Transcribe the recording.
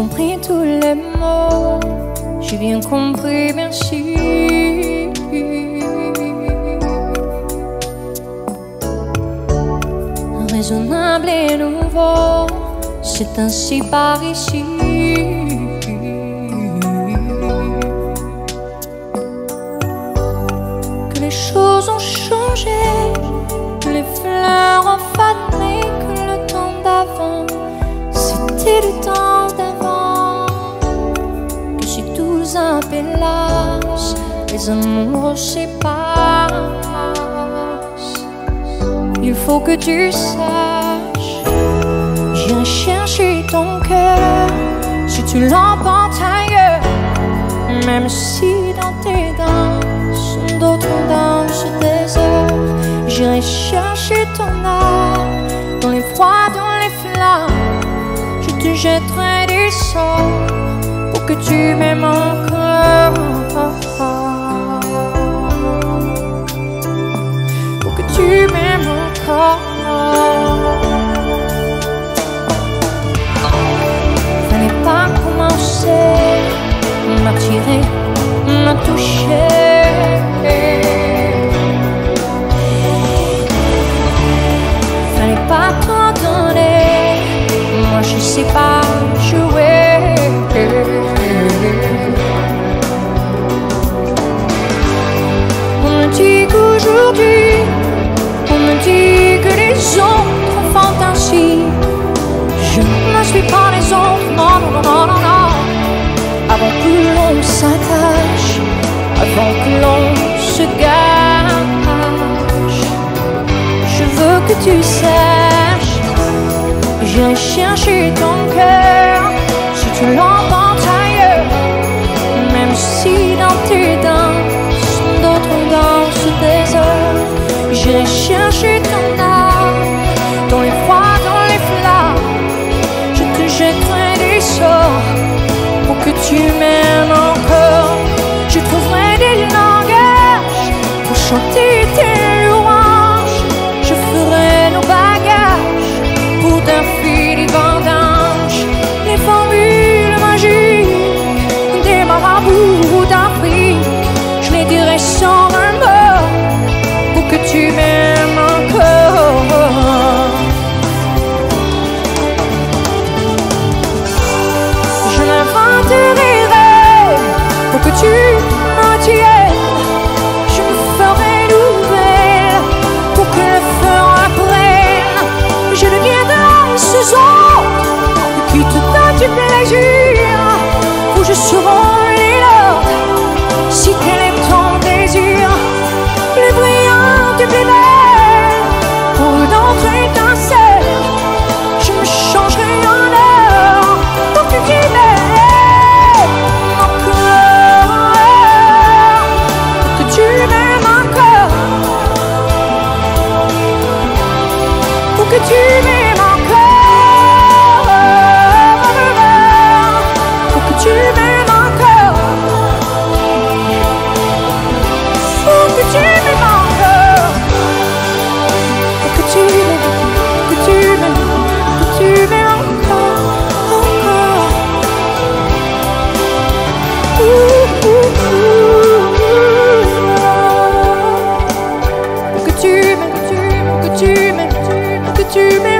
compris tous les mots, j'ai bien compris, merci. Raisonnable et nouveau, c'est ainsi par ici. Tous un pélasse, les amours séparent. Il faut que tu saches, j'irai chercher ton cœur si tu l'emportes ailleurs, même si dans tes danses d'autres dansent des heures. J'irai chercher ton âme dans les froids, dans les flammes. Je te jetterai des sorts pour que tu m'aimes encore. Pour que tu m'aimes encore. Fallait pas commencer, m'attirer, me toucher. Avant que l'on s'attache, avant que l'on se gâche, je veux que tu saches, j'irai chercher ton cœur si tu l'emportes ailleurs, même si dans tes danses, d'autres dansent des heures. J'irai chercher ton tu du plaisir. Où je serai là si tel est ton désir. Plus brillante et plus belle pour une autre étincelle. Je me changerai en or pour que tu m'aimes encore. Pour que tu m'aimes encore. Pour que tu m'aimes tu m'aimes